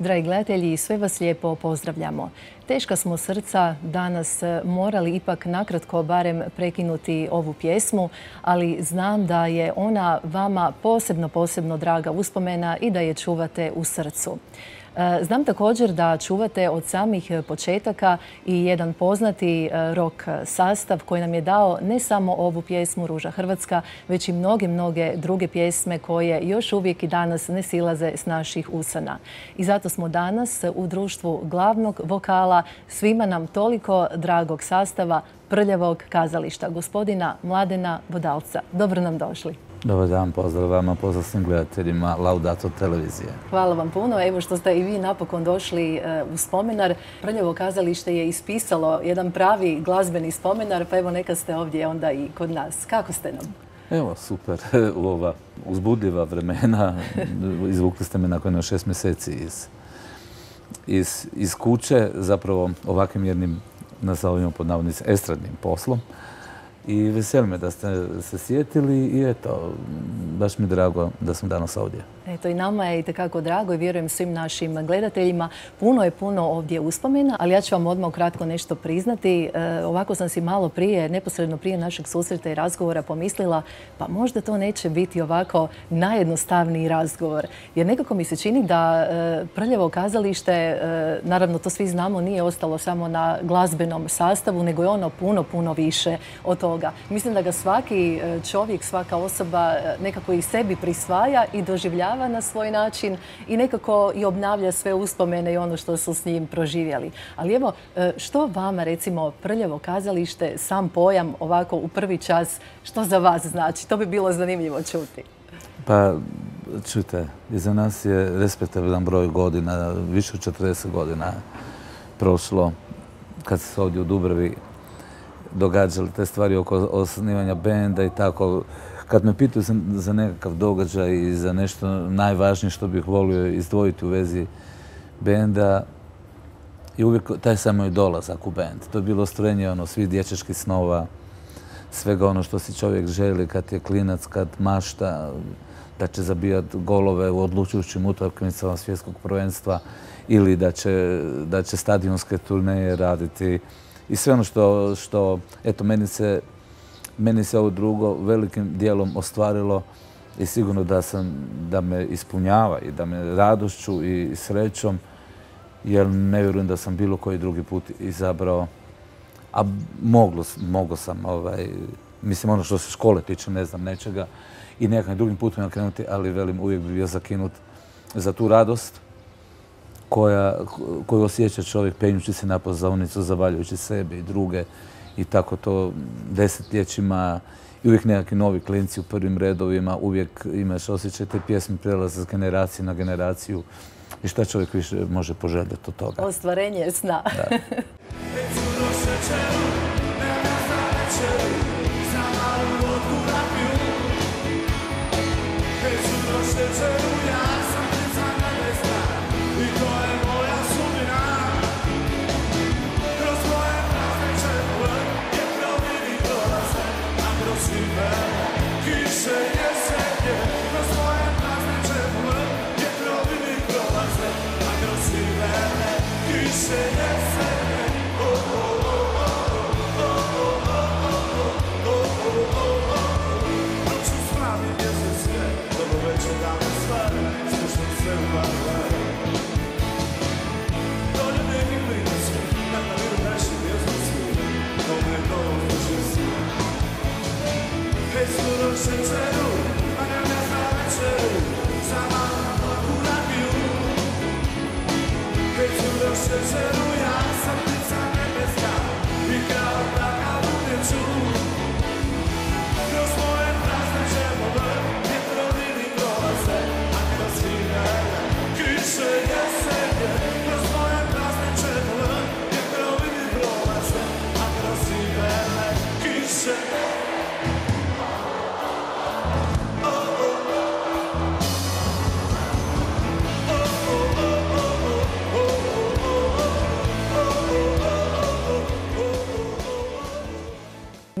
Dragi gledatelji, sve vas lijepo pozdravljamo. Teška smo srca danas morali ipak nakratko barem prekinuti ovu pjesmu, ali znam da je ona vama posebno, posebno draga uspomena i da je čuvate u srcu. E, znam također da čuvate od samih početaka i jedan poznati e, rock sastav koji nam je dao ne samo ovu pjesmu Ruža Hrvatska, već i mnoge, mnoge druge pjesme koje još uvijek i danas ne silaze s naših usana. I zato smo danas u društvu glavnog vokala svima nam toliko dragog sastava prljavog kazališta, gospodina Mladena Vodalca. Dobro nam došli. Dobar dan, pozdrav vama, pozdrav svim gledateljima Laudato televizije. Hvala vam puno. Evo što ste i vi napokon došli e, u spomenar. Prljavo kazalište je ispisalo jedan pravi glazbeni spomenar, pa evo neka ste ovdje onda i kod nas. Kako ste nam? Evo, super. U ova uzbudljiva vremena izvukli ste me nakon šest mjeseci iz, iz, iz kuće, zapravo ovakvim jednim, nazovimo pod navodnicima, estradnim poslom i veseli me da ste se sjetili i eto, baš mi je drago da sam danas ovdje. Eto i nama je i tekako drago i vjerujem svim našim gledateljima. Puno je puno ovdje uspomena, ali ja ću vam odmah kratko nešto priznati. E, ovako sam si malo prije, neposredno prije našeg susreta i razgovora pomislila, pa možda to neće biti ovako najjednostavniji razgovor. Jer nekako mi se čini da e, Prljevo kazalište, e, naravno to svi znamo, nije ostalo samo na glazbenom sastavu, nego je ono puno, puno više od toga. Mislim da ga svaki čovjek, svaka osoba nekako i sebi prisvaja i doživljava na svoj način i nekako i obnavlja sve uspomene i ono što su s njim proživjeli. Ali evo, e, što vama recimo prljavo kazalište, sam pojam ovako u prvi čas, što za vas znači? To bi bilo zanimljivo čuti. Pa, čujte, iza nas je respektabilan broj godina, više od 40 godina prošlo kad se ovdje u Dubravi događali te stvari oko osnivanja benda i tako kad me pitaju za, nekakav događaj i za nešto najvažnije što bih volio izdvojiti u vezi benda, i uvijek taj samo je dolazak u bend. To je bilo ostvarenje ono, svih dječačkih snova, svega ono što si čovjek želi kad je klinac, kad mašta da će zabijati golove u odlučujućim utakmicama svjetskog prvenstva ili da će, da će stadionske turneje raditi i sve ono što, što eto, meni se meni se ovo drugo velikim dijelom ostvarilo i sigurno da, sam, da me ispunjava i da me radošću i srećom, jer ne vjerujem da sam bilo koji drugi put izabrao, a moglo, mogo sam, ovaj, mislim ono što se škole tiče, ne znam, nečega, i nekakvim drugim putima krenuti, ali velim, uvijek bi bio zakinut za tu radost koju osjeća čovjek penjući se na pozavnicu, zavaljujući sebe i druge i tako to desetljećima i uvijek nekakvi novi klinci u prvim redovima, uvijek imaš osjećaj te pjesme prelaze s generacije na generaciju i šta čovjek više može poželjeti od toga. Ostvarenje sna. Da. Cicero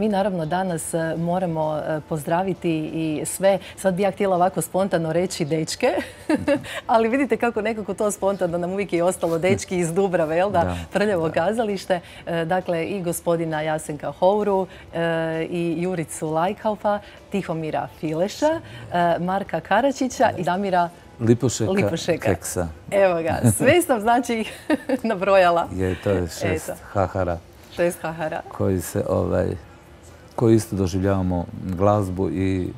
Mi naravno danas e, moramo e, pozdraviti i sve, sad bi ja htjela ovako spontano reći dečke, ali vidite kako nekako to spontano nam uvijek je ostalo dečki iz Dubrave, jel da? Prljavo kazalište. E, dakle, i gospodina Jasenka Houru i Juricu Lajkaufa, Tihomira Fileša, Marka Karačića i Damira Lipošeka, Keksa. Evo ga, sve sam znači nabrojala. Je, to je šest hahara. Šest hahara. Koji se, ovaj, koji isto doživljavamo glazbu i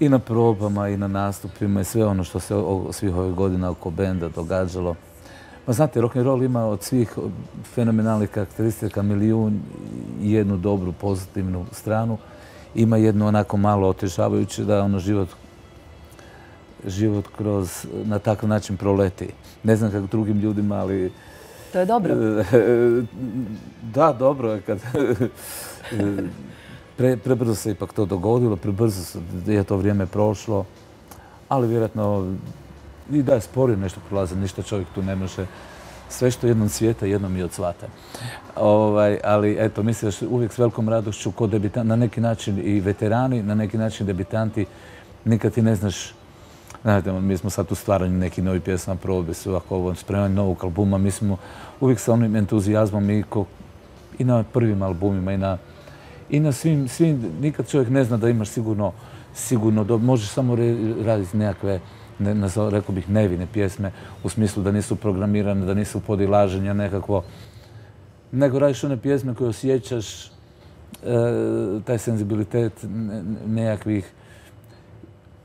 i na probama i na nastupima i sve ono što se svih ovih godina oko benda događalo. Ma znate, rock and roll ima od svih fenomenalnih karakteristika milijun i jednu dobru pozitivnu stranu. Ima jednu onako malo otežavajuću da ono život život kroz, na takav način proleti. Ne znam kako drugim ljudima, ali... To je dobro. da, dobro je kad... prebrzo se ipak to dogodilo, prebrzo je to vrijeme prošlo, ali vjerojatno i da je sporio nešto prolaze, ništa čovjek tu ne može. Sve što jednom svijeta, jednom i odsvate. Ovaj, ali eto, mislim da uvijek s velikom radošću kod na neki način i veterani, na neki način debitanti, nikad ti ne znaš Znate, mi smo sad u stvaranju nekih novih pjesma, probe su ovako ovo spremanju novog albuma. Mi smo uvijek sa onim entuzijazmom i, na prvim albumima i na, i na svim, svim, nikad čovjek ne zna da imaš sigurno, sigurno, možeš samo raditi nekakve, ne, rekao bih, nevine pjesme, u smislu da nisu programirane, da nisu podilaženja nekakvo, nego radiš one pjesme koje osjećaš, e, taj senzibilitet nekakvih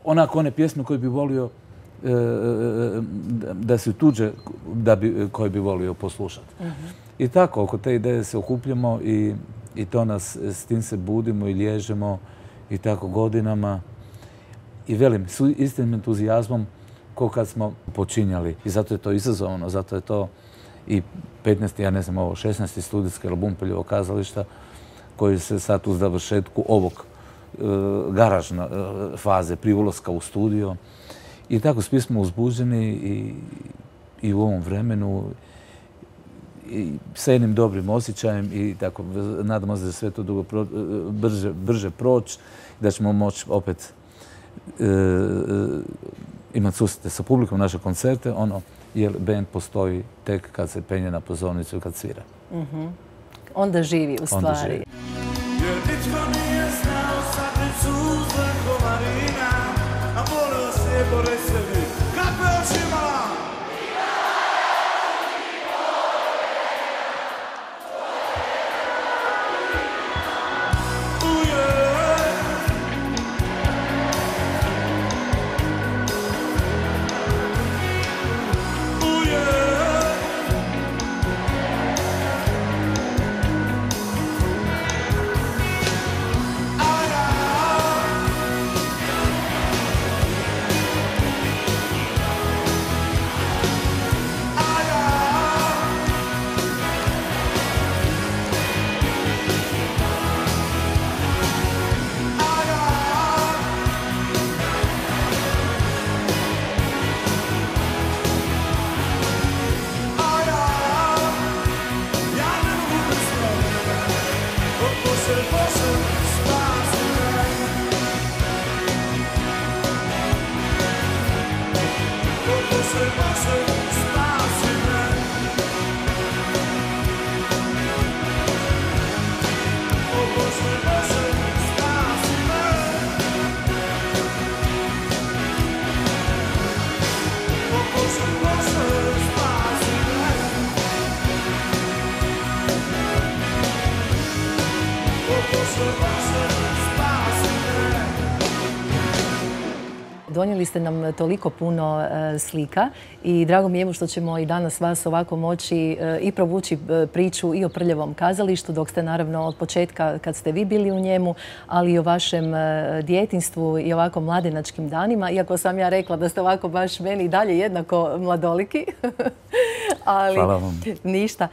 onako one pjesme koje bi volio e, e, e, da se tuđe da bi, koje bi volio poslušati. I tako, oko te ideje se okupljamo i, i to nas, s tim se budimo i lježemo i tako godinama. I velim, s istim entuzijazmom ko kad smo počinjali. I zato je to izazovno, zato je to i 15. ja ne znam ovo, 16. studijski album Peljevo kazališta koji se sad u završetku ovog E, garažna e, faze prije ulaska u studio. I tako svi smo uzbuđeni i, u ovom vremenu i sa jednim dobrim osjećajem i tako nadamo se da sve to dugo e, brže, brže proći da ćemo moći opet imati susrete sa publikom naše koncerte, ono, jer band postoji tek kad se penje na pozornicu i kad svira. Mhm. Onda živi u stvari. Susan Comarina, amor, se por ese donijeli ste nam toliko puno e, slika i drago mi je što ćemo i danas vas ovako moći e, i provući e, priču i o Prljevom kazalištu dok ste naravno od početka kad ste vi bili u njemu, ali i o vašem djetinstvu i ovako mladenačkim danima. Iako sam ja rekla da ste ovako baš meni i dalje jednako mladoliki. ali Hvala vam. ništa.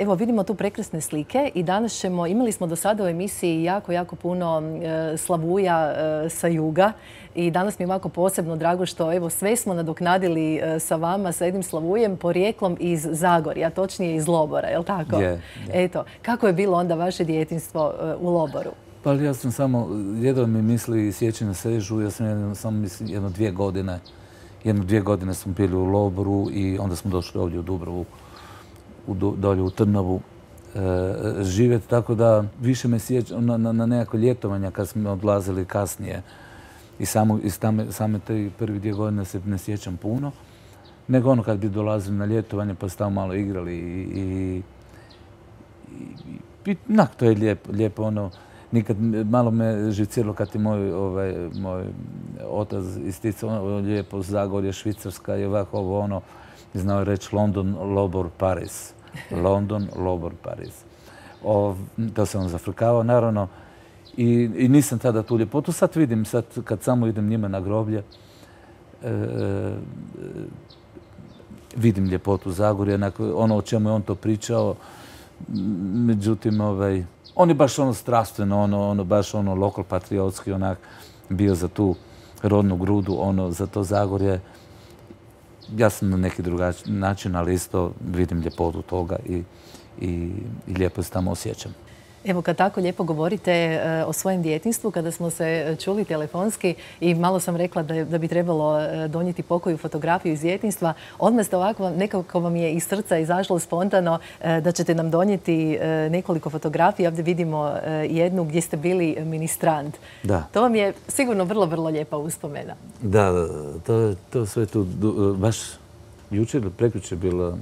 Evo vidimo tu prekrasne slike i danas ćemo, imali smo do sada u emisiji jako, jako puno slavuja sa juga i danas mi je ovako posebno drago što evo sve smo nadoknadili e, sa vama, sa jednim Slavujem, porijeklom iz Zagorja, točnije iz Lobora, je li tako? Je, Eto, kako je bilo onda vaše djetinstvo e, u Loboru? Pa ja sam samo, jedan mi misli na sežu, ja sam jedno, samo mislim jedno dvije godine, jedno dvije godine smo bili u Loboru i onda smo došli ovdje u Dubrovu, u, dolje u Trnavu e, živjeti, tako da više me sjećam na, na, na nekako ljetovanja kad smo odlazili kasnije i samo, iz same te prvi dvije godine se ne sjećam puno, nego ono kad bi dolazili na ljetovanje pa ste malo igrali i, i, i, to je lijepo, lijepo ono, nikad malo me živciralo kad je moj, ovaj, moj otac isticao ono, lijepo Zagorje, Švicarska i ovako ovo ono, znao je reći London, Lobor, Paris. London, Lobor, Paris. to se on zafrkavao, naravno. I, nisam tada tu ljepotu. Sad vidim, sad kad samo idem njima na groblje, e, e, vidim ljepotu Zagorja, ono o čemu je on to pričao. Međutim, ovaj, on je baš ono strastveno, ono, ono baš ono lokal patriotski onak bio za tu rodnu grudu, ono za to Zagorje. Ja sam na neki drugačiji način, ali isto vidim ljepotu toga i, i, i lijepo se tamo osjećam. Evo kad tako lijepo govorite e, o svojem djetinstvu, kada smo se čuli telefonski i malo sam rekla da, bi trebalo e, donijeti pokoju fotografiju iz djetinstva, odmah ste ovako, nekako vam je iz srca izašlo spontano e, da ćete nam donijeti nekoliko fotografija. Ovdje vidimo jednu gdje ste bili ministrant. Da. To vam je sigurno vrlo, vrlo lijepa uspomena. Da, to, to sve tu baš jučer ili prekjučer bilo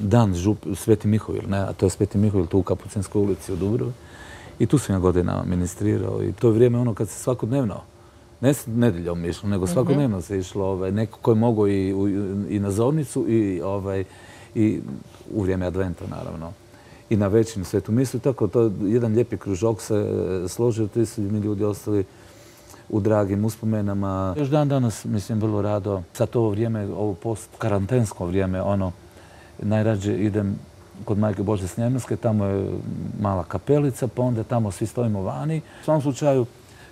dan žup, Sveti Mihovil, ne, a to je Sveti Mihovil tu u Kapucinskoj ulici u Dubrovi. I tu sam ja godinama ministrirao i to je vrijeme ono kad se svakodnevno, ne nedeljom išlo, nego mhm. svakodnevno se išlo ovaj, neko koji je mogao i, i na zornicu i, ovaj, i u vrijeme adventa naravno. I na većinu svetu misli, tako to jedan lijepi kružok se složio, ti su mi ljudi ostali u dragim uspomenama. Još dan danas, mislim, vrlo rado, sad ovo vrijeme, ovo post karantensko vrijeme, ono, najrađe idem kod majke Bože Snjemenske, tamo je mala kapelica, pa onda tamo svi stojimo vani. U svom slučaju,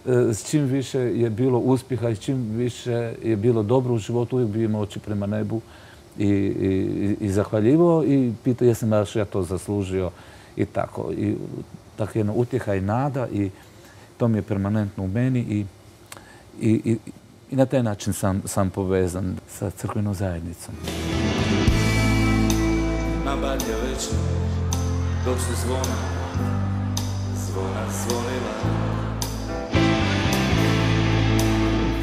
e, s čim više je bilo uspjeha i s čim više je bilo dobro u životu, uvijek bi imao oči prema nebu i, i, zahvaljivo i pitao jesam baš ja to zaslužio i tako. I tako jedna utjeha i nada i to mi je permanentno u meni i i, na taj način sam, sam povezan sa crkvenom zajednicom. Na badnje večer, dok su zvona, zvona zvonila.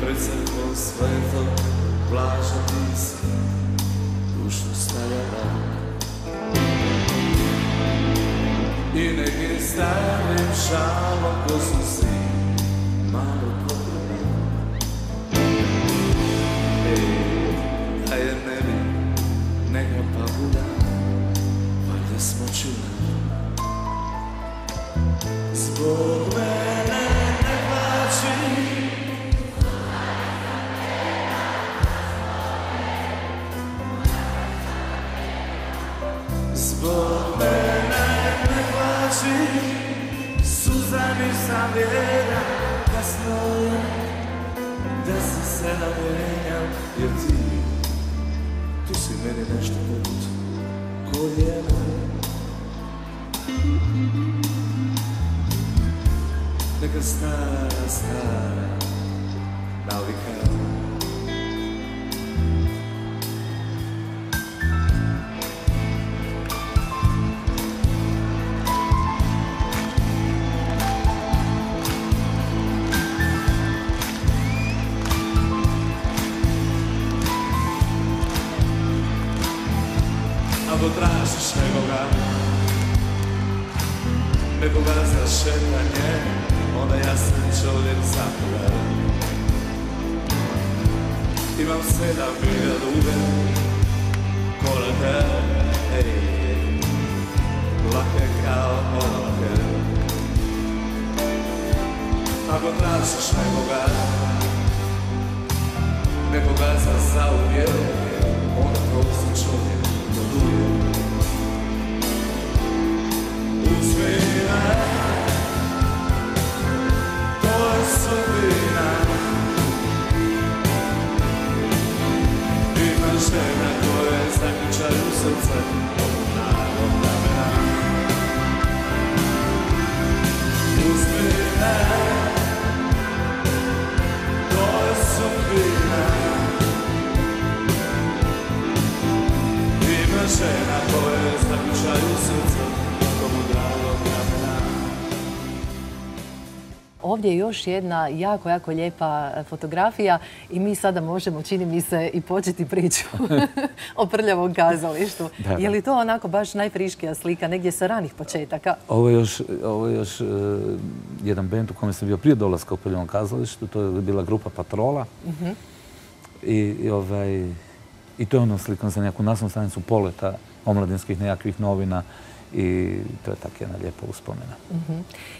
Pred crkvom sveto, plaža ti si, dušu stajala. I nekim starim šalom ko su si malo Zbog mene ne smoczyłem z Bogiem. Žena koje zaključaju srce. Narod ramena Uzmi me To je sudbina. Ima žena Ovdje je još jedna jako, jako lijepa e, fotografija i mi sada možemo, čini mi se, i početi priču o prljavom kazalištu. Da. Je li to onako baš najfriškija slika, negdje sa ranih početaka? Ovo je još, ovo je još e, jedan band u kojem sam bio prije dolaska u Prljavom kazalištu, to je bila grupa Patrola. I, i ovaj, I to je ono slikom za neku naslovnu stranicu poleta omladinskih nekakvih novina i to je tako jedna lijepa uspomena.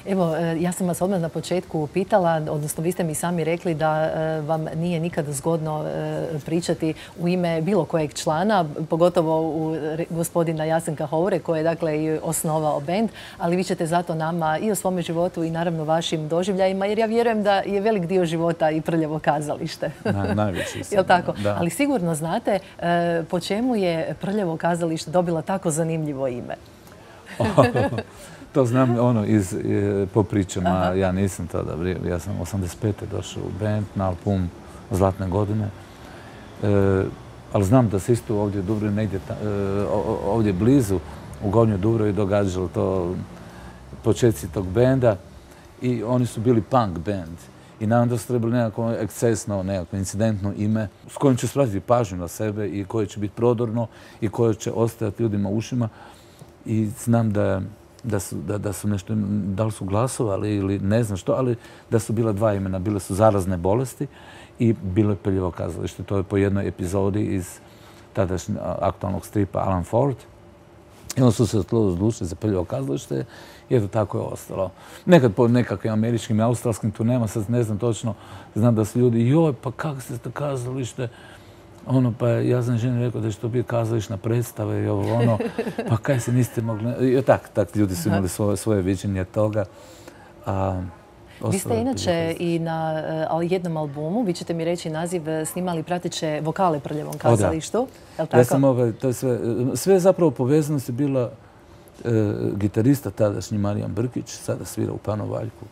Evo, e, ja sam vas odmah na početku pitala, odnosno vi ste mi sami rekli da e, vam nije nikada zgodno e, pričati u ime bilo kojeg člana, pogotovo u gospodina Jasenka Houre koji je dakle i osnovao bend, ali vi ćete zato nama i o svome životu i naravno vašim doživljajima, jer ja vjerujem da je velik dio života i prljavo kazalište. Na, najveći sam. Jel tako? Da. Ali sigurno znate po čemu je prljavo kazalište dobila tako zanimljivo ime. to znam ono iz, e, po pričama, ja nisam tada, ja sam 85. došao u band na album Zlatne godine. E, ali znam da se isto ovdje u Dubrovi negdje, ta- e, ovdje blizu, u Gornjoj Dubrovi događalo to početci tog benda i oni su bili punk band. I naravno da su trebali nekako ekscesno, nekako incidentno ime s kojim će spratiti pažnju na sebe i koje će biti prodorno i koje će ostajati ljudima ušima. I znam da, da, su, da, da su nešto, da li su glasovali ili ne znam što, ali da su bila dva imena. Bile su zarazne bolesti i bilo je peljevo kazalište. To je po jednoj epizodi iz tadašnjeg aktualnog stripa Alan Ford. I onda su se odlučili za peljevo kazalište i eto tako je ostalo. Nekad po nekakvim američkim i australskim turnema, sad ne znam točno, znam da su ljudi, joj, pa kako to kazalište? Ono, pa ja sam ženi rekao da će to biti kazališna predstava i ovo ono, pa kaj se niste mogli... I tak, tak, ljudi su imali svoje, svoje viđenje toga. A, Vi ste inače i na e, jednom albumu, vi ćete mi reći naziv, e, snimali prateće vokale prljavom da. kazalištu. Jel tako? Ja sam ovaj, to je sve, sve je zapravo povezanost je bila e, gitarista tadašnji Marijan Brkić, sada svira u Panovaljku.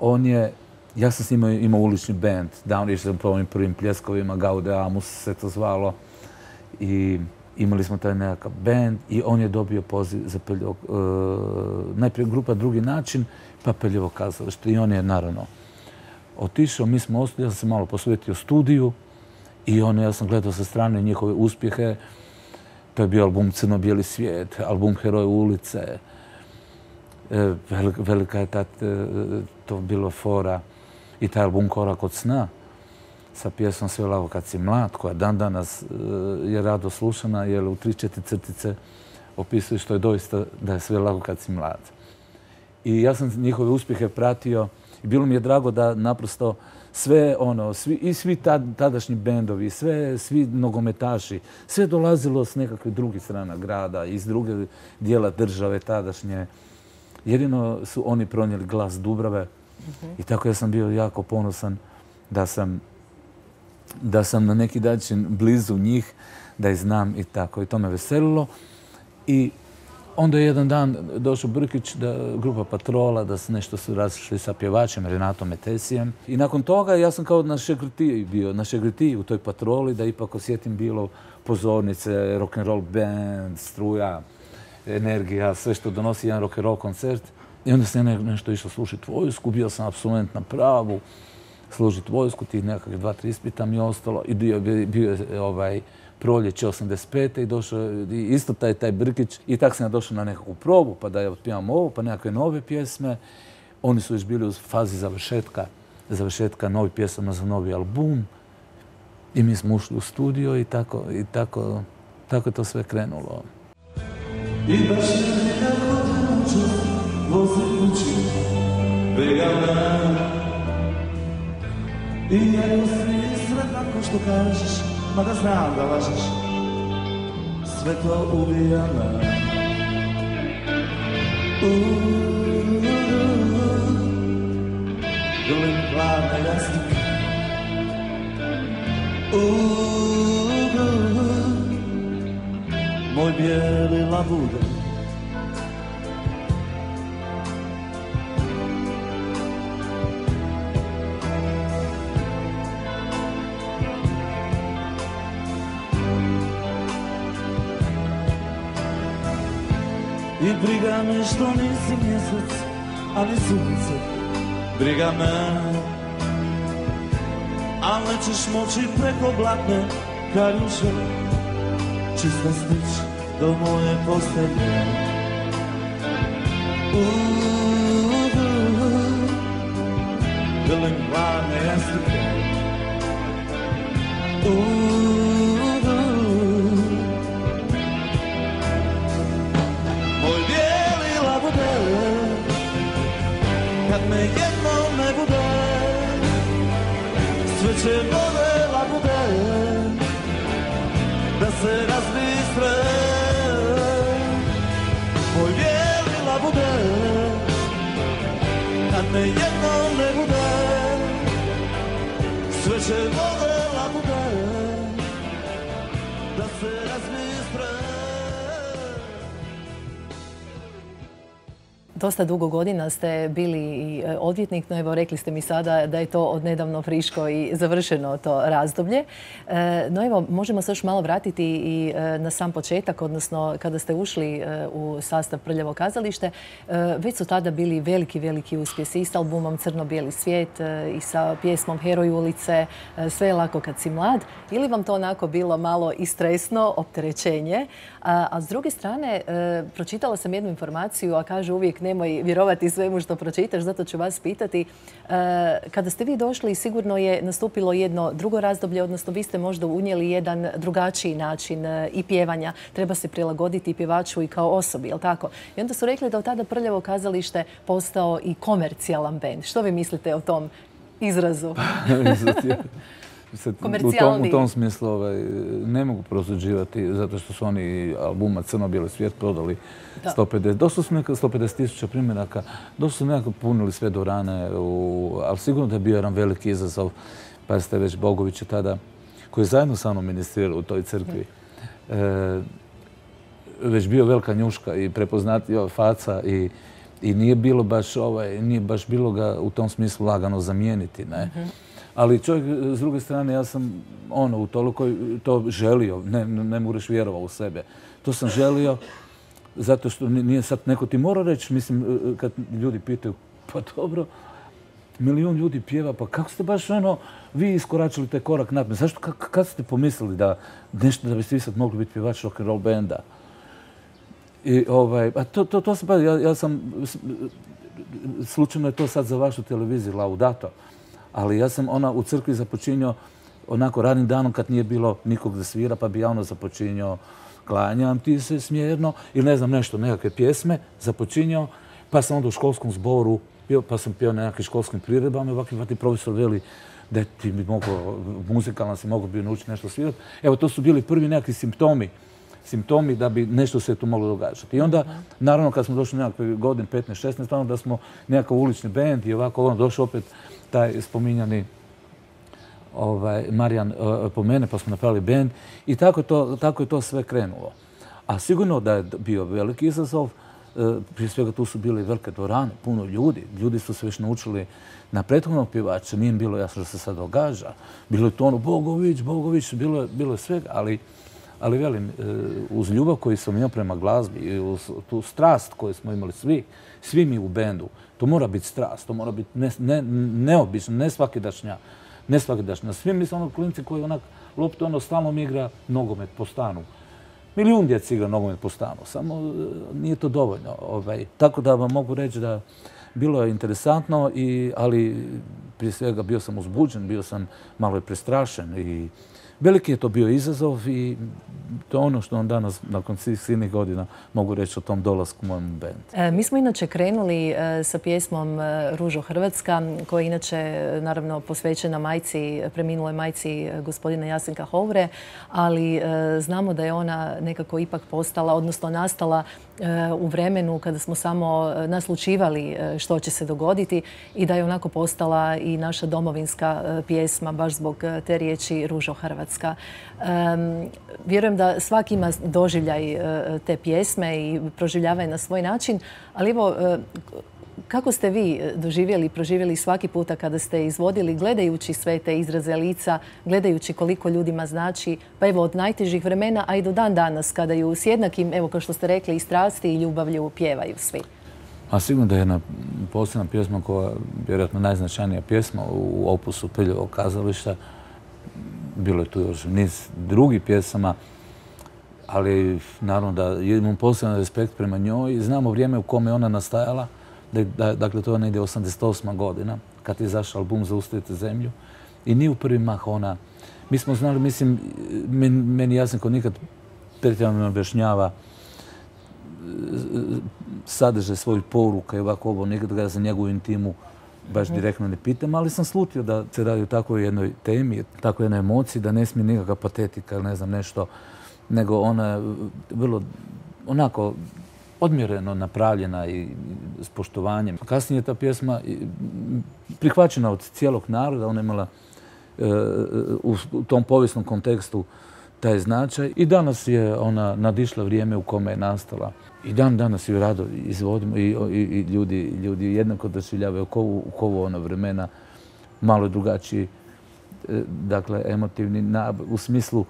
On je, ja sam s njima imao ulični band, davno išli sam po ovim prvim pljeskovima, Gaudeamus se to zvalo. I imali smo taj nekakav band i on je dobio poziv za Peljevo, najprije grupa Drugi način, pa Peljevo kazalište. I on je naravno otišao, mi smo ostali, ja sam se malo posvetio studiju i on, ja sam gledao sa strane njihove uspjehe. To je bio album Crno-bijeli svijet, album Heroj ulice. E, velika, velika je tad, e, to bilo fora. I taj album Korak od sna sa pjesmom Sve lako kad si mlad, koja dan danas e, je rado slušana, jer u tri, četiri crtice opisuje što je doista da je sve lako kad si mlad. I ja sam njihove uspjehe pratio i bilo mi je drago da naprosto sve ono, svi, i svi tad, tadašnji bendovi, svi nogometaši, sve dolazilo s nekakve drugih strana grada, iz druge dijela države tadašnje. Jedino su oni pronijeli glas Dubrave i tako ja sam bio jako ponosan da sam da sam na neki način blizu njih, da ih znam i tako. I to me veselilo. I onda je jedan dan došao Brkić, da, grupa Patrola, da se nešto su razišli sa pjevačem Renatom Metesijem. I nakon toga ja sam kao na šegretiji bio, na šegretiji u toj patroli, da ipak osjetim bilo pozornice, rock'n'roll band, struja, energija, sve što donosi jedan rock'n'roll koncert. I onda sam nešto išao slušati vojsku, bio sam absolvent na pravu, služiti vojsku, tih nekakvih dva, tri ispita mi je ostalo i bio, bio, je ovaj, proljeće 85. i došao i isto taj, taj Brkić i tak sam ja došao na nekakvu probu, pa da ja otpivam ovo, pa nekakve nove pjesme. Oni su još bili u fazi završetka, završetka novih pjesama za novi album i mi smo ušli u studio i tako, i tako, tako je to sve krenulo. I baš vozi kući Vegana I ako si sretna ko što kažeš Ma da znam da lažeš Sve to ubija me Dolim hladne I briga me što nisi mjesec, a ni sunce Briga me. Al nećeš moći preko blatne kaljuše Čista stić do moje postelje. Grlim hladne jasike Moj Sve će vode labude Da se razbistre Moj bijeli labude Kad me jednom ne bude Sve će Dosta dugo godina ste bili e, odvjetnik, no evo rekli ste mi sada da je to odnedavno friško i završeno to razdoblje. E, No evo, možemo se još malo vratiti i e, na sam početak, odnosno kada ste ušli u sastav Prljavo kazalište, već su tada bili veliki, veliki uspjesi i s albumom Crno-bijeli svijet i sa pjesmom Heroj ulice, Sve je lako kad si mlad. Ili vam to onako bilo malo i stresno opterećenje? A, a s druge strane, pročitala sam jednu informaciju, a kaže uvijek nemoj vjerovati svemu što pročitaš, zato ću vas pitati. E, kada ste vi došli, sigurno je nastupilo jedno drugo razdoblje, odnosno vi ste možda unijeli jedan drugačiji način e, i pjevanja. Treba se prilagoditi pjevaču i kao osobi, jel tako? I onda su rekli da od tada Prljavo kazalište postao i komercijalan bend. Što vi mislite o tom izrazu? Sad, u, tom, u tom smislu ovaj, ne mogu prosuđivati zato što su oni albuma Crno-bijeli svijet prodali Da. 150, dosta su neka 150 tisuća primjeraka, dosta su nekako punili sve dvorane, u, ali sigurno da je bio jedan veliki izazov. Pa ste već Bogović je tada, koji je zajedno sa mnom ministrirao u toj crkvi, e, već bio velika njuška i prepoznatio faca i, i nije bilo baš ovaj, nije baš bilo ga u tom smislu lagano zamijeniti, ne. Ali čovjek, s druge strane, ja sam ono, u toliko to želio, ne, ne moraš vjerovao u sebe. To sam želio zato što ni- nije sad neko ti mora reći, mislim, kad ljudi pitaju, pa dobro, milijun ljudi pjeva, pa kako ste baš ono, vi iskoračili taj korak naprijed? Zašto, kad, ste pomislili da nešto, da biste vi sad mogli biti pjevač rock and roll benda? I ovaj, a to, to, to sam, ja, ja sam, slučajno je to sad za vašu televiziju, Laudato, ali ja sam ona u crkvi započinjao onako radnim danom kad nije bilo nikog da svira, pa bi ja ono započinjao klanjam ti se smjerno ili ne znam nešto, nekakve pjesme započinjao, pa sam onda u školskom zboru pio, pa sam pio na nekakvim školskim priredbama i ovakvi vati profesor veli da ti bi mogao, muzikalno si mogao bi naučiti nešto svirati. Evo, to su bili prvi nekakvi simptomi simptomi da bi nešto se tu moglo događati. I onda, naravno, kad smo došli nekakve godine, 15-16, stvarno da smo nekakav ulični bend i ovako, ono, došao opet taj spominjani ovaj, eh, po mene, pa smo napravili bend i tako, je to sve krenulo. A sigurno da je bio veliki izazov, eh, prije svega tu su bile velike dvorane, puno ljudi. Ljudi su se već naučili na prethodnog pjevača, nije bilo jasno što se sad događa. Bilo je to ono Bogović, Bogović, bilo je, bilo je svega, ali ali velim, eh, uz ljubav koju sam imao prema glazbi i uz tu strast koju smo imali svi, svi mi u bendu, to mora biti strast, to mora biti ne, ne, neobično, ne svakidašnja, ne svakidašnja. Svi mi smo ono klinci koji onak loptu ono stalno igra nogomet po stanu. Milijun djeci igra nogomet po stanu, samo eh, nije to dovoljno. Ovaj. Tako da vam mogu reći da bilo je interesantno, ali prije svega bio sam uzbuđen, bio sam malo i prestrašen i veliki je to bio izazov i to je ono što vam danas, nakon svih silnih godina, mogu reći o tom dolasku u mojem bendu. E, Mi smo inače krenuli e, sa pjesmom e, Ružo Hrvatska, koja je inače naravno posvećena majci, preminuloj majci gospodina Jasenka Hovre, ali znamo da je ona nekako ipak postala, odnosno nastala u vremenu kada smo samo naslučivali što će se dogoditi i da je onako postala i naša domovinska pjesma baš zbog te riječi Ružo Hrvatska. Hrvatska. vjerujem da svaki ima doživljaj e, te pjesme i proživljava je na svoj način, ali evo, e, kako ste vi doživjeli i proživjeli svaki puta kada ste izvodili, gledajući sve te izraze lica, gledajući koliko ljudima znači, pa evo od najtežih vremena, a i do dan danas, kada ju s jednakim, evo kao što ste rekli, i strasti i ljubavlju pjevaju svi? A sigurno da je jedna posebna pjesma koja je vjerojatno najznačajnija pjesma u opusu Piljevog kazališta. Bilo je tu još niz drugih pjesama, ali naravno da imam poseban respekt prema njoj znamo vrijeme u kome je ona nastajala. Dakle, to je negdje 88. godina, kad je izašao album Zaustavite zemlju. I nije u prvi mah ona... Mi smo znali, mislim, meni jasno ko nikad pretjerano objašnjava sadržaj svojih poruka i ovako ovo, nekad ga za njegovu intimu baš direktno ne pitam, ali sam slutio da se radi o takvoj jednoj temi, takvoj jednoj emociji, da ne smije nikakva patetika ili ne znam nešto, nego ona je vrlo onako odmjereno napravljena i s poštovanjem. Kasnije je ta pjesma prihvaćena od cijelog naroda, ona je imala e, u tom povijesnom kontekstu taj značaj i danas je ona nadišla vrijeme u kome je nastala. I dan danas ju rado izvodimo i, ljudi, ljudi jednako doživljavaju u kovo ono vremena malo drugačiji, e, dakle, emotivni, u smislu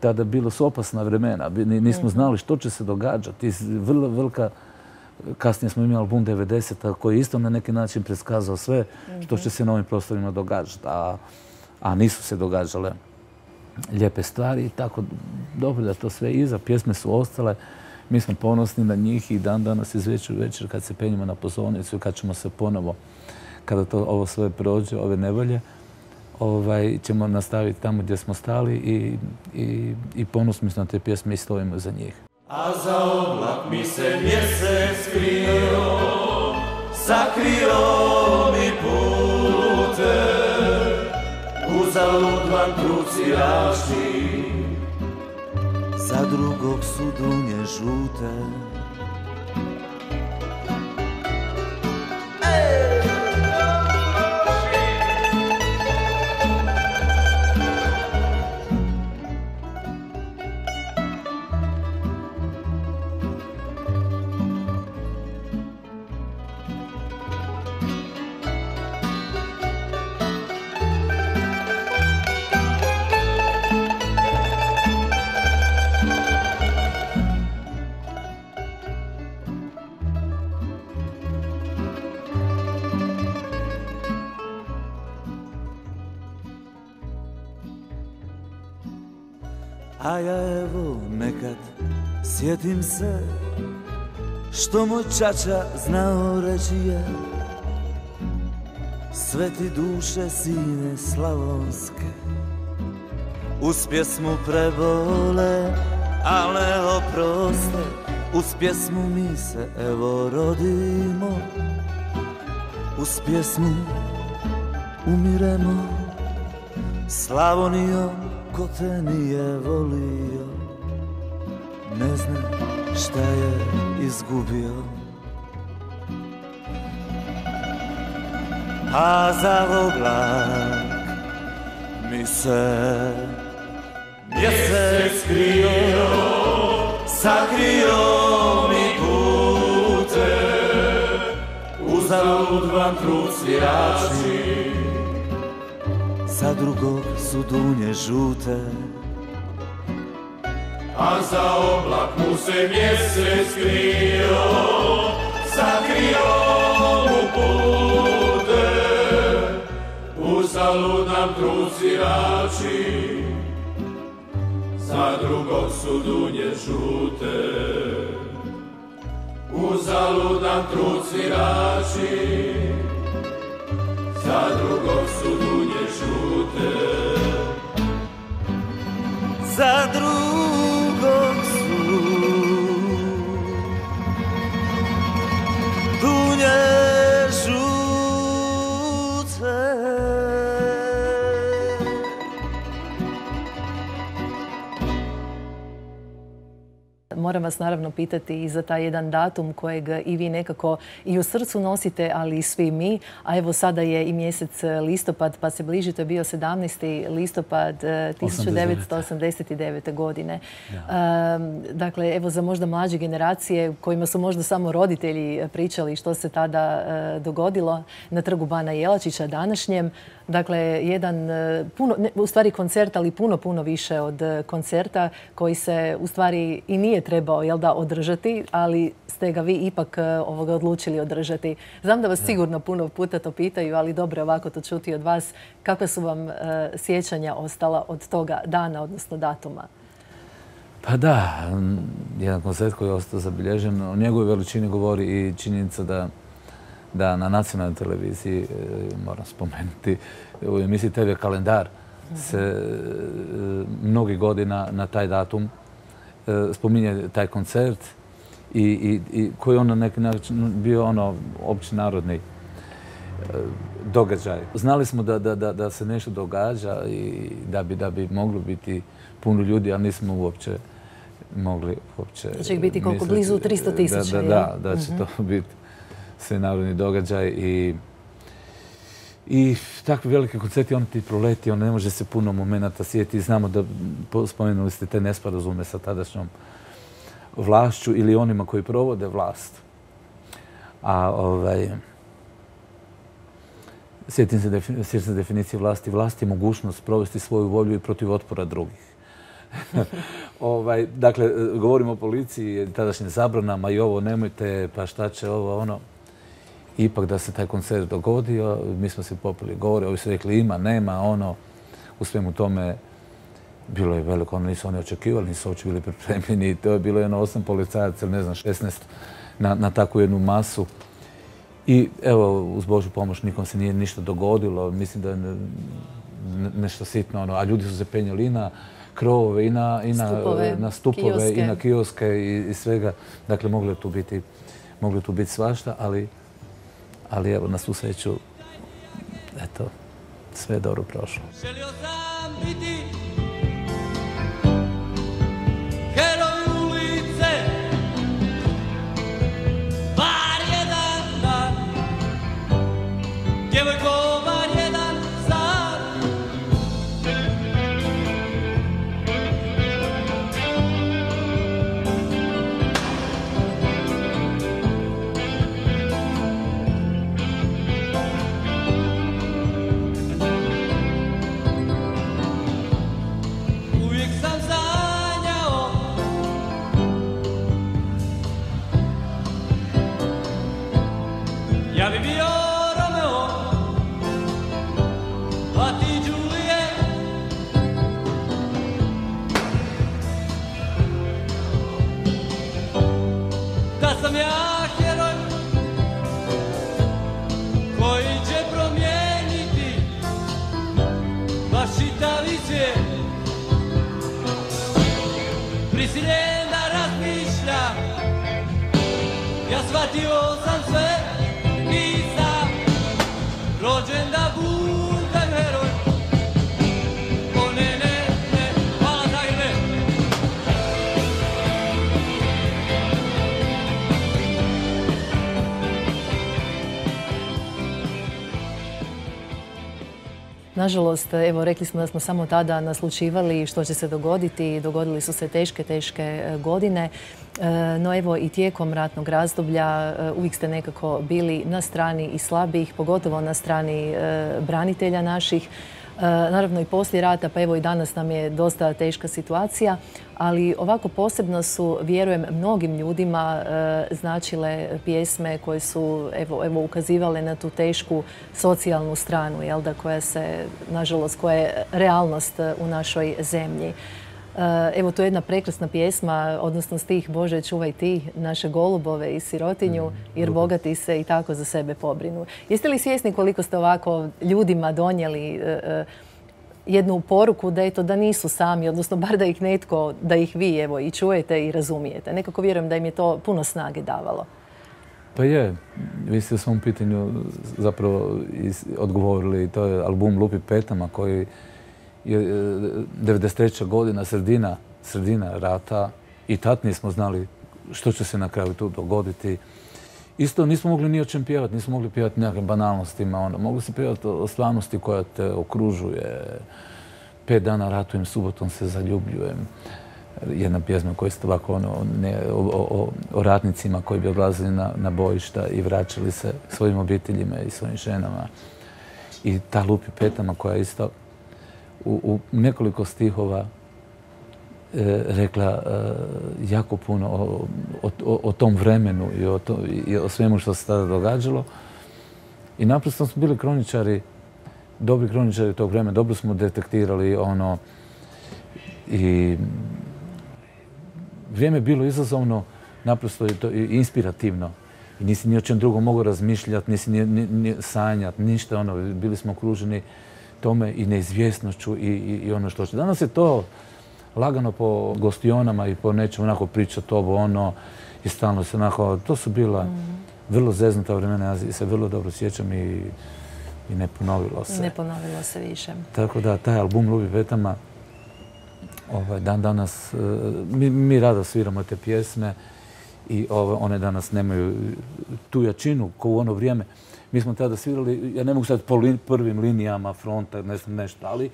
tada bilo su opasna vremena, nismo mhm. znali što će se događati. Vrlo velika, kasnije smo imali album 90 koji je isto na neki način preskazao sve što će se na ovim prostorima događati, a nisu se događale lijepe stvari i tako dobro da to sve iza. Pjesme su ostale, mi smo ponosni na njih i dan danas iz večer večer kad se penjemo na pozornicu i kad ćemo se ponovo, kada to ovo sve prođe, ove nevolje, ovaj, ćemo nastaviti tamo gdje smo stali i, i, i ponosni smo na te pjesme i stojimo za njih. A za oblak mi se mjesec skrio, sakrio mi pute, uzalud vam kruciraši, za drugog su dunje žute. Sjetim se Što moj čača znao reći je. Sve ti duše sine slavonske Uz pjesmu prebole, ale oproste Uz pjesmu mi se evo rodimo. Uz pjesmu umiremo Slavonijom ko te nije volio Ne zna šta je izgubio. A za oblak mi se mjesec krio Sakrio mi pute Uzalud vam trud svirači za drugog su dunje žute A za oblak mu se mjesec krio Sakrio mu pute. Uzalud nam trucirači Za drugog su dunje žute. Uzalud nam trucirači Za drugog su dunje žute. Za drugog Moram vas naravno pitati i za taj jedan datum kojeg i vi nekako i u srcu nosite, ali i svi mi. A evo sada je i mjesec listopad, pa se bliži, to je bio 17. listopad 1989. godine. Dakle, evo za možda mlađe generacije kojima su možda samo roditelji pričali što se tada dogodilo na trgu Bana Jelačića današnjem. Dakle, jedan, puno, u stvari koncert, ali puno, puno više od koncerta koji se u stvari i nije trebao jel da, održati, ali ste ga vi ipak e, ovoga odlučili održati. Znam da vas sigurno puno puta to pitaju, ali dobro je ovako to čuti od vas. Kakve su vam e, sjećanja ostala od toga dana, odnosno datuma? Pa da, jedan koncert koji je ostao zabilježen. O njegovoj veličini govori i činjenica da da na nacionalnoj televiziji, e, moram spomenuti, u emisiji TV Kalendar se mnogi godina na taj datum E, spominje taj koncert i, koji je on na neki način bio ono opći narodni e, događaj. Znali smo da, se nešto događa i da bi, da bi moglo biti puno ljudi, ali nismo uopće mogli uopće... Da će biti koliko blizu 300 tisuća, Da, da, da će to mhm. biti sve narodni događaj i i takvi veliki koncerti, on ti proleti, on ne može se puno momenata sjeti. Znamo da spomenuli ste te nesporazume sa tadašnjom vlašću ili onima koji provode vlast. A ovaj, sjetim se, definicije vlasti. Vlast je mogućnost provesti svoju volju i protiv otpora drugih. ovaj, dakle, govorimo o policiji, tadašnjim zabranama i ovo nemojte, pa šta će ovo, ono ipak da se taj koncert dogodio. Mi smo se popili govore, ovi su rekli ima, nema, ono, u svemu tome bilo je veliko, ono nisu oni očekivali, nisu uopće bili pripremljeni. To je bilo jedno osam policajaca ili ne znam, 16 na, na takvu jednu masu. I evo, uz Božu pomoć nikom se nije ništa dogodilo. Mislim da je nešto sitno, ono, a ljudi su se penjali i na krovove, i na, i na stupove, na stupove i na kioske i, i svega. Dakle, moglo je tu biti, moglo je tu biti svašta, ali ali evo, na svu sreću, eto, sve je dobro prošlo. Želio sam biti Nažalost, evo, rekli smo da smo samo tada naslučivali što će se dogoditi. Dogodili su se teške, teške e, godine. E, no evo i tijekom ratnog razdoblja e, uvijek ste nekako bili na strani i slabih, pogotovo na strani branitelja naših. E, naravno i poslije rata, pa evo i danas nam je dosta teška situacija, ali ovako posebno su, vjerujem, mnogim ljudima e, značile pjesme koje su evo, evo ukazivale na tu tešku socijalnu stranu, jel da, koja se, nažalost, koja je realnost u našoj zemlji. Eh, evo, to je jedna prekrasna pjesma, odnosno stih Bože, čuvaj ti naše golubove i sirotinju, mm, jer bogati se i tako za sebe pobrinu. Jeste li svjesni koliko ste ovako ljudima donijeli eh, eh, jednu poruku da eto da nisu sami, odnosno bar da ih netko, da ih vi evo i čujete i razumijete. Nekako vjerujem da im je to puno snage davalo. Pa je, vi ste u svom pitanju zapravo odgovorili, to je album Lupi petama koji je 93. godina, sredina, rata i tad nismo znali što će se na kraju tu dogoditi. Isto nismo mogli ni o čem pjevati, nismo mogli pjevati nekakvim banalnostima. Ono. Mogli se pjevati o stvarnosti koja te okružuje. Pet dana ratujem, subotom se zaljubljujem. Jedna pjesma koja je ovako ono, o, ratnicima koji bi odlazili na, bojišta i vraćali se svojim obiteljima i svojim ženama. I ta lupi petama koja je isto u nekoliko stihova E, rekla e, jako puno o, tom vremenu i o, svemu što se tada događalo. I naprosto smo bili kroničari, dobri kroničari tog vremena, dobro smo detektirali ono i vrijeme je bilo izazovno, naprosto je to inspirativno. I nisi ni o čem drugom mogao razmišljati, nisi ni, sanjati, ništa ono, bili smo okruženi tome i neizvjesnošću i, i ono što će. Danas je to lagano po gostionama i po nečemu onako pričati ovo ono i stalno se onako, to su bila vrlo zeznuta vremena, ja se vrlo dobro sjećam i, ne ponovilo se. Ne ponovilo se više. Tako da, taj album Lubi Petama, ovaj, dan danas, e, mi, rado sviramo te pjesme i one danas nemaju tu jačinu ko u ono vrijeme. Mi smo tada svirali, ja ne mogu sad po prvim linijama fronta, ne znam nešto, ali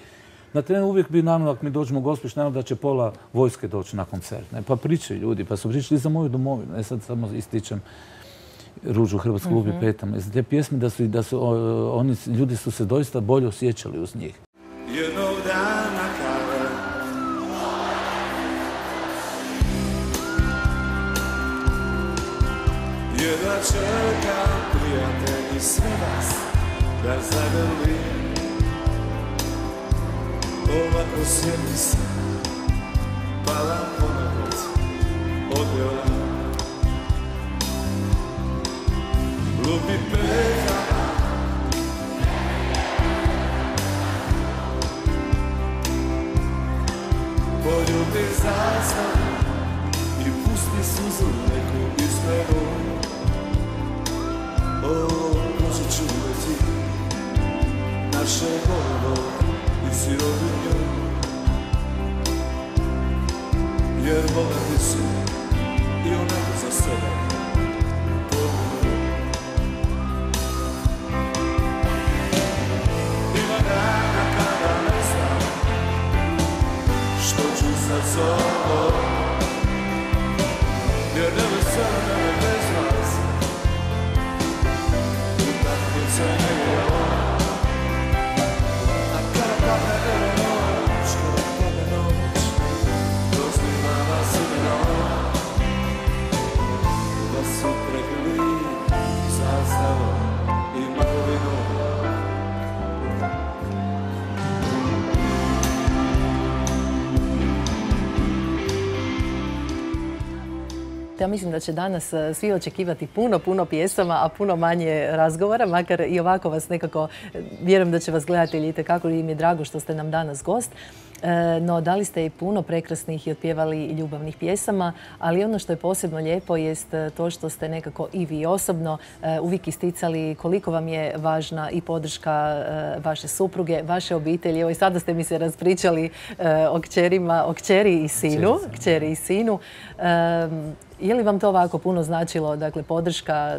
na terenu uvijek bi naravno, ako mi dođemo gospiš, naravno da će pola vojske doći na koncert. Ne? Pa pričaju ljudi, pa su pričali za moju domovinu. Ne sad samo ističem ružu Hrvatskog klubi uh petama. te pjesme da su, da su oni, ljudi su se doista bolje osjećali uz njih. Jednog dana kada Jedva čekam prijatelji sve vas da zagrlim ovako sjedi se Pala ponekad odjela. Lupi peta Poljubi zastavu I pusti suzu neku ismenu O, čuvati Naše golovo i sirotinju Jer bogati mislim da će danas e, svi očekivati puno, puno pjesama, a puno manje razgovora, makar i ovako vas nekako, e, vjerujem da će vas gledatelji kako im je drago što ste nam danas gost. E, no, dali ste i puno prekrasnih i otpjevali ljubavnih pjesama, ali ono što je posebno lijepo jest to što ste nekako i vi osobno uvijek isticali koliko vam je važna i podrška vaše supruge, vaše obitelji. Evo i sada ste mi se raspričali o kćerima, o kćeri i sinu. Kćeri i sinu. Je li vam to ovako puno značilo, dakle, podrška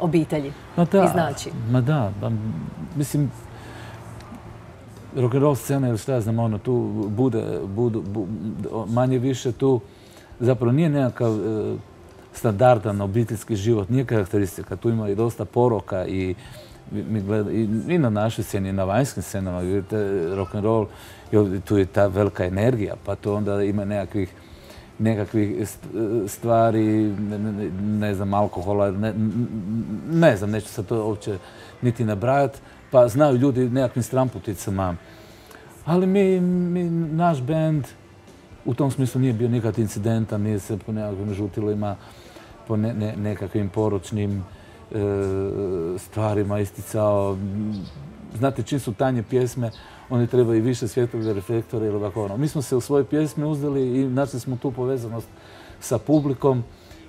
obitelji? Ma da, I znači? ma da, mislim, rock'n'roll scena ili šta ja znam, ono, tu bude, budu, manje više tu, zapravo nije nekakav e, standardan obiteljski život, nije karakteristika, tu ima i dosta poroka i mi i, na našoj sceni, i na vanjskim scenama, vidite, rock'n'roll, tu je ta velika energija, pa to onda ima nekakvih nekakvih stvari, ne, znam, alkohola, ne, znam, neću sad to uopće niti nabrajati, pa znaju ljudi nekakvim stramputicama. Ali mi, naš band u tom smislu nije bio nikad incidentan, nije se po nekakvim žutilima, po nekakvim poročnim e, stvarima isticao. Znate, čim su tanje pjesme, oni trebaju više svjetloga reflektora ili ovako ono. Mi smo se u svoje pjesme uzeli i našli smo tu povezanost sa publikom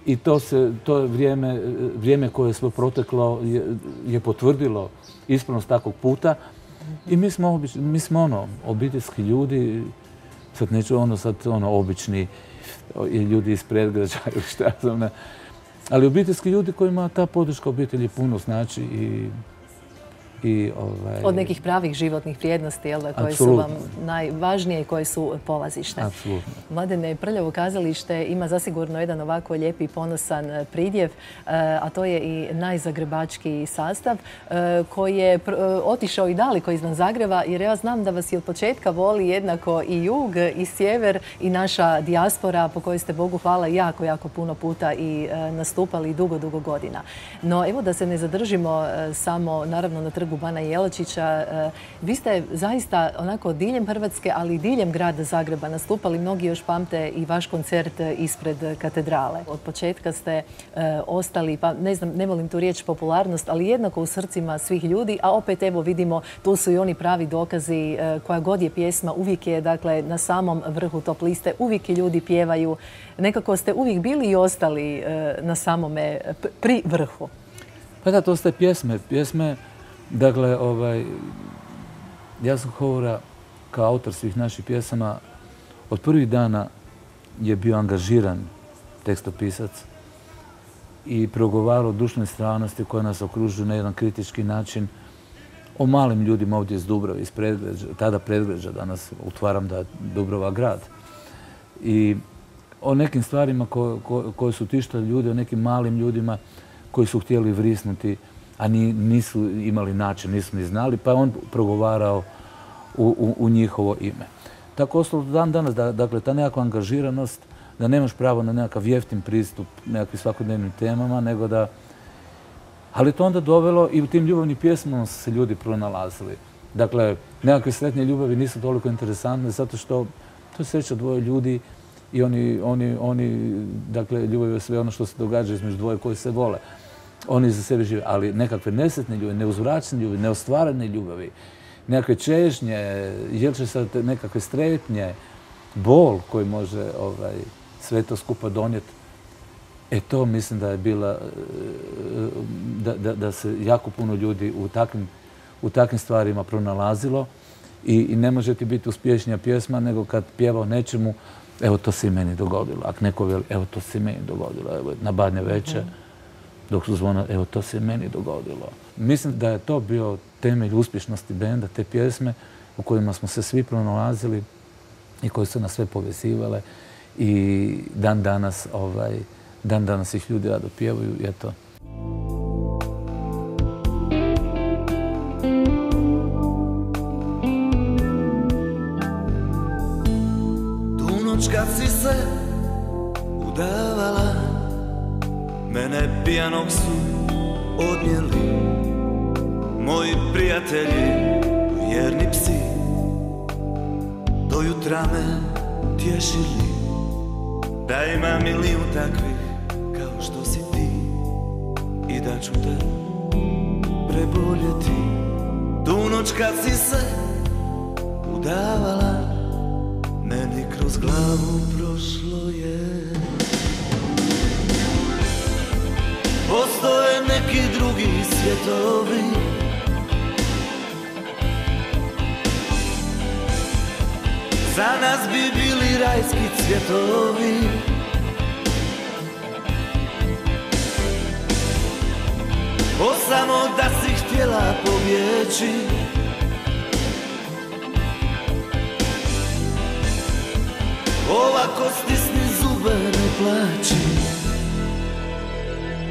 i to, se, to je vrijeme, vrijeme koje je sve proteklo je, potvrdilo ispravnost takvog puta i mi smo, mi smo ono, obiteljski ljudi, sad neću ono sad ono obični ljudi iz predgrađa ili šta znam. Ali obiteljski ljudi kojima ta podrška obitelji puno znači i Ovaj, Od nekih pravih životnih vrijednosti, jel da, koje su vam najvažnije i koje su polazište. Apsolutno. Mladene, Prljavo kazalište ima zasigurno jedan ovako lijepi i ponosan e, pridjev, e, a to je i najzagrebački sastav e, koji je otišao i daleko izvan Zagreba, jer ja znam da vas i od početka voli jednako i jug, i sjever, i naša dijaspora po kojoj ste Bogu hvala jako, jako puno puta i nastupali dugo, dugo godina. No evo da se ne zadržimo samo naravno na trgu Bana Jelačića. E, vi ste zaista onako diljem Hrvatske, ali i diljem grada Zagreba nastupali. Mnogi još pamte i vaš koncert ispred katedrale. Od početka ste e, ostali, pa ne znam, ne volim tu riječ popularnost, ali jednako u srcima svih ljudi, a opet evo vidimo, tu su i oni pravi dokazi e, koja god je pjesma, uvijek je dakle na samom vrhu top liste, uvijek ljudi pjevaju. Nekako ste uvijek bili i ostali na samome pri vrhu. Pa da, to ste pjesme. Pjesme Dakle, ovaj, ja sam Hovora kao autor svih naših pjesama od prvih dana je bio angažiran tekstopisac i progovarao o dušnoj stranosti koja nas okružuju na jedan kritički način o malim ljudima ovdje iz Dubrova, iz predgrađa, tada predgrađa, danas utvaram da je Dubrova grad. I o nekim stvarima koje su tištali ljude, o nekim malim ljudima koji su htjeli vrisnuti a nisu imali način, nisu ni znali, pa je on progovarao u, njihovo ime. Tako ostalo dan danas, dakle, ta nekakva angažiranost, da nemaš pravo na nekakav jeftin pristup nekakvim svakodnevnim temama, nego da... Ali to onda dovelo i u tim ljubavnim pjesmama su se ljudi pronalazili. Dakle, nekakve sretne ljubavi nisu toliko interesantne zato što to se dvoje ljudi i oni, oni, dakle, ljubav je sve ono što se događa između dvoje koji se vole oni za sebe žive, ali nekakve nesretne ljubavi, neuzvraćene ljubavi, neostvarene ljubavi, nekakve čežnje, jel će sad nekakve strepnje, bol koji može ovaj, sve to skupa donijeti. E to mislim da je bila, da, se jako puno ljudi u takvim, stvarima pronalazilo i, ne može ti biti uspješnija pjesma nego kad pjeva o nečemu, evo to se i meni dogodilo. Ako neko veli, evo to se i meni dogodilo, evo na badnje veće, dok su zvona, evo to se meni dogodilo. Mislim da je to bio temelj uspješnosti benda, te pjesme u kojima smo se svi pronalazili i koje su nas sve povezivale i dan danas, ovaj, dan danas ih ljudi rado pjevaju i eto. Kad pijanog su odnijeli Moji prijatelji, vjerni psi. Do jutra me tješili Da ima milijun takvih kao što si ti. I da ću te preboljeti. Tu noć kad si se udavala Meni kroz glavu prošlo je Postoje neki drugi svjetovi. Za nas bi bili rajski cvjetovi. O samo da si htjela pobjeći Ovako stisni zube ne plaći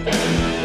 Thank you.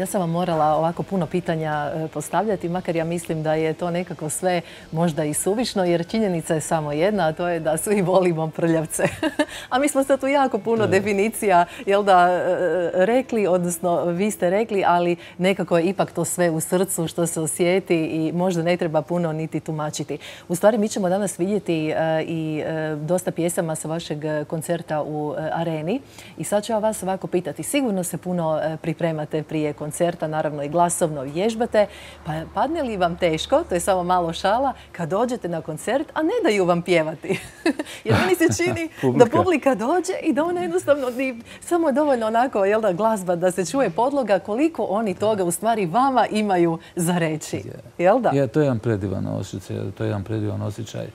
Ja sam vam morala ovako puno pitanja e, postavljati, makar ja mislim da je to nekako sve možda i suvišno, jer činjenica je samo jedna, a to je da svi volimo prljavce. a mi smo sad tu jako puno definicija, jel da, e, rekli, odnosno vi ste rekli, ali nekako je ipak to sve u srcu što se osjeti i možda ne treba puno niti tumačiti. U stvari mi ćemo danas vidjeti e, i dosta pjesama sa vašeg koncerta u areni i sad ću ja vas ovako pitati. Sigurno se puno pripremate prije koncerta koncerta, naravno i glasovno vježbate, pa padne li vam teško, to je samo malo šala, kad dođete na koncert, a ne daju vam pjevati. Jer meni se čini da publika dođe i da ona jednostavno samo je dovoljno onako, jel da, glazba, da se čuje podloga, koliko oni toga u stvari vama imaju za reći. Jel da? To je jedan predivan osjećaj, to je jedan predivan osjećaj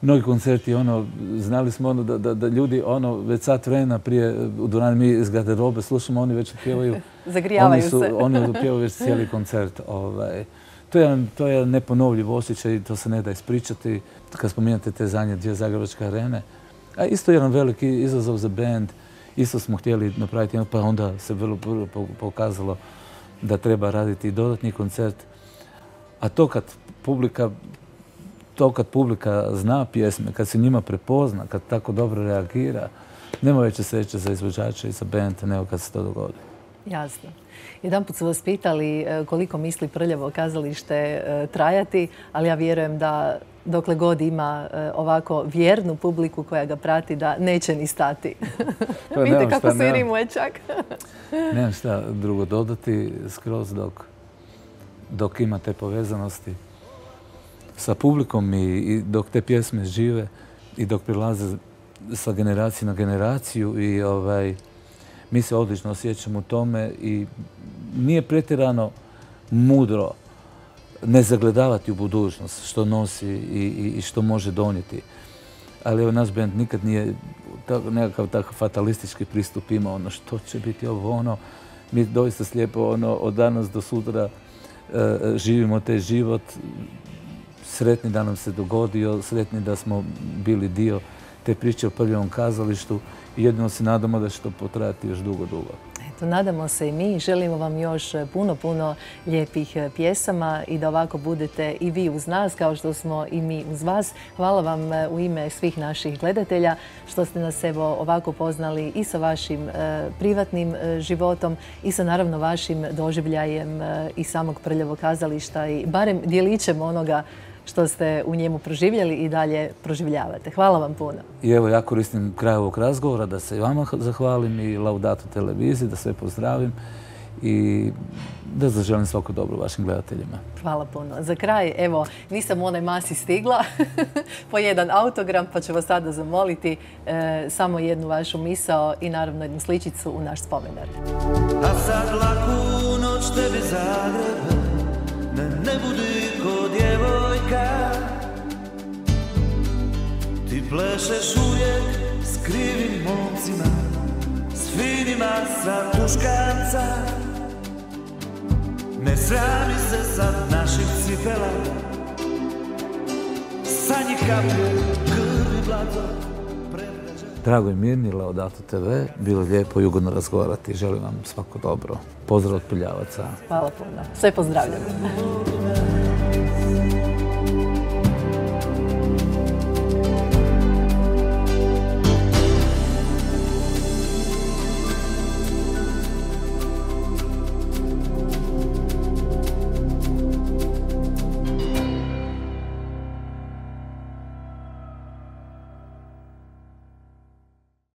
mnogi koncerti, ono, znali smo ono da, da, ljudi, ono, već sat vremena prije u Durani mi iz garderobe slušamo, oni već pjevaju. Zagrijavaju oni su, se. oni pjevaju već cijeli koncert. Ovaj. To je, jedan, to je neponovljiv osjećaj, to se ne da ispričati. Kad spominjate te zadnje dvije Zagrebačke arene, a isto jedan veliki izazov za band. Isto smo htjeli napraviti, pa onda se vrlo pokazalo da treba raditi dodatni koncert. A to kad publika to kad publika zna pjesme, kad se njima prepozna, kad tako dobro reagira, nema veće sreće za izvođače i za band nego kad se to dogodi. Jasno. Jedan put su vas pitali e, koliko misli prljavo kazalište e, trajati, ali ja vjerujem da dokle god ima e, ovako vjernu publiku koja ga prati da neće ni stati. Vidite kako se rimuje čak. nemam šta drugo dodati skroz dok, dok ima te povezanosti sa publikom i, dok te pjesme žive i dok prilaze sa generacije na generaciju i ovaj, mi se odlično osjećamo u tome i nije pretjerano mudro ne zagledavati u budućnost što nosi i, što može donijeti. Ali naš band nikad nije nekakav takav fatalistički pristup imao ono što će biti ovo ono. Mi doista slijepo ono od danas do sutra e, živimo taj život sretni da nam se dogodio, sretni da smo bili dio te priče o prvom kazalištu i jedino se nadamo da će to potrajati još dugo, dugo. Eto, nadamo se i mi. Želimo vam još puno, puno lijepih pjesama i da ovako budete i vi uz nas kao što smo i mi uz vas. Hvala vam e, u ime svih naših gledatelja što ste nas evo ovako poznali i sa vašim e, privatnim e, životom i sa naravno vašim doživljajem i samog prljavog kazališta i barem dijelićem onoga što ste u njemu proživjeli i dalje proživljavate. Hvala vam puno. I evo ja koristim kraj ovog razgovora da se i vama zahvalim i Laudato televiziji, da sve pozdravim i da zaželim svako dobro vašim gledateljima. Hvala puno. Za kraj, evo, nisam u onoj masi stigla po jedan autogram, pa ću vas sada zamoliti e, samo jednu vašu misao i naravno jednu sličicu u naš spomenar. A sad laku noć tebi ne, ne budi ko djevojka Ti plešeš uvijek s krivim momcima S finima sa muškanca Ne srami se sad naših cipela Sa njih krvi blato Drago je Mirni, Leodato TV. Bilo je lijepo i ugodno razgovarati. Želim vam svako dobro. Pozdrav od Piljavaca. Hvala puno. Sve pozdravljam. Thank you.